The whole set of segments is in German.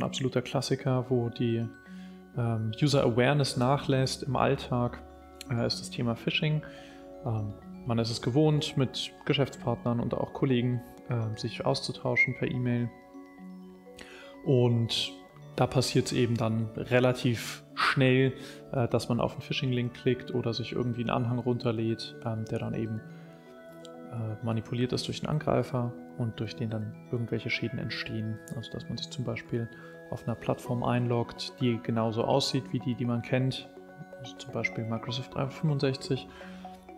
ein absoluter Klassiker, wo die ähm, User Awareness nachlässt im Alltag, äh, ist das Thema Phishing. Ähm, man ist es gewohnt, mit Geschäftspartnern und auch Kollegen äh, sich auszutauschen per E-Mail. Und da passiert es eben dann relativ schnell, äh, dass man auf einen Phishing-Link klickt oder sich irgendwie einen Anhang runterlädt, ähm, der dann eben manipuliert ist durch den Angreifer und durch den dann irgendwelche Schäden entstehen. Also dass man sich zum Beispiel auf einer Plattform einloggt, die genauso aussieht wie die, die man kennt, also zum Beispiel Microsoft 365,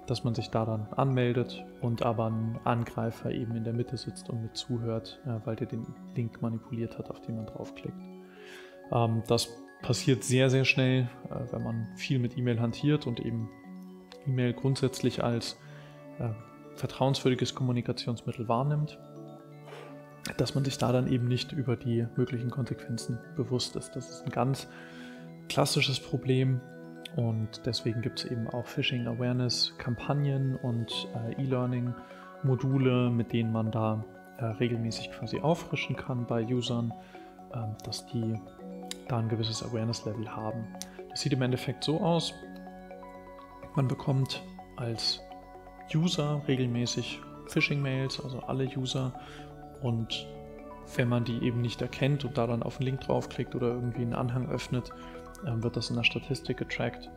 dass man sich da dann anmeldet und aber ein Angreifer eben in der Mitte sitzt und mit zuhört, äh, weil der den Link manipuliert hat, auf den man draufklickt. Ähm, das passiert sehr, sehr schnell, äh, wenn man viel mit E-Mail hantiert und eben E-Mail grundsätzlich als äh, vertrauenswürdiges Kommunikationsmittel wahrnimmt, dass man sich da dann eben nicht über die möglichen Konsequenzen bewusst ist. Das ist ein ganz klassisches Problem und deswegen gibt es eben auch Phishing Awareness Kampagnen und äh, E-Learning-Module, mit denen man da äh, regelmäßig quasi auffrischen kann bei Usern, äh, dass die da ein gewisses Awareness-Level haben. Das sieht im Endeffekt so aus, man bekommt als User regelmäßig Phishing-Mails, also alle User. Und wenn man die eben nicht erkennt und da dann auf einen Link draufklickt oder irgendwie einen Anhang öffnet, ähm, wird das in der Statistik getrackt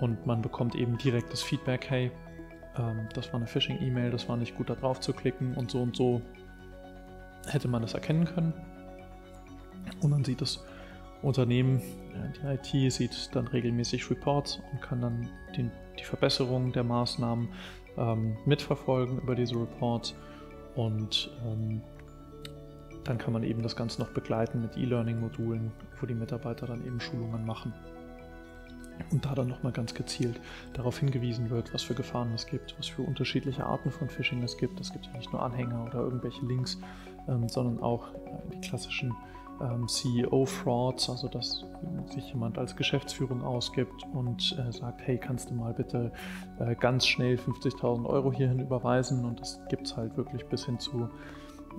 und man bekommt eben direktes Feedback, hey, ähm, das war eine Phishing-E-Mail, das war nicht gut da drauf zu klicken und so und so hätte man das erkennen können. Und dann sieht das Unternehmen, die IT sieht dann regelmäßig Reports und kann dann den, die Verbesserung der Maßnahmen ähm, mitverfolgen über diese Reports und ähm, dann kann man eben das Ganze noch begleiten mit E-Learning-Modulen, wo die Mitarbeiter dann eben Schulungen machen. Und da dann nochmal ganz gezielt darauf hingewiesen wird, was für Gefahren es gibt, was für unterschiedliche Arten von Phishing es gibt. Es gibt ja nicht nur Anhänger oder irgendwelche Links, ähm, sondern auch äh, die klassischen ähm, CEO-Frauds, also dass sich jemand als Geschäftsführung ausgibt und äh, sagt, hey, kannst du mal bitte äh, ganz schnell 50.000 Euro hierhin überweisen? Und das gibt es halt wirklich bis hin zu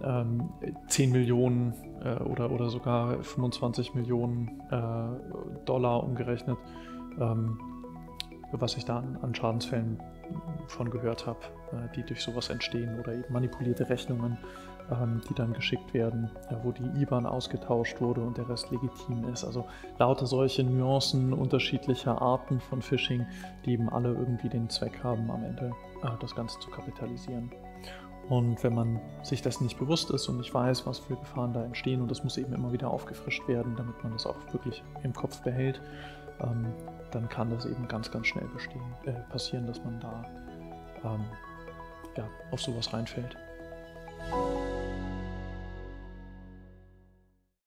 ähm, 10 Millionen äh, oder, oder sogar 25 Millionen äh, Dollar umgerechnet, ähm, was ich da an, an Schadensfällen von gehört habe, äh, die durch sowas entstehen oder eben manipulierte Rechnungen ähm, die dann geschickt werden, ja, wo die IBAN ausgetauscht wurde und der Rest legitim ist. Also lauter solche Nuancen unterschiedlicher Arten von Phishing, die eben alle irgendwie den Zweck haben, am Ende äh, das Ganze zu kapitalisieren. Und wenn man sich das nicht bewusst ist und nicht weiß, was für Gefahren da entstehen, und das muss eben immer wieder aufgefrischt werden, damit man das auch wirklich im Kopf behält, ähm, dann kann das eben ganz, ganz schnell bestehen, äh, passieren, dass man da ähm, ja, auf sowas reinfällt.